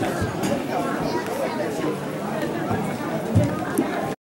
Thank you.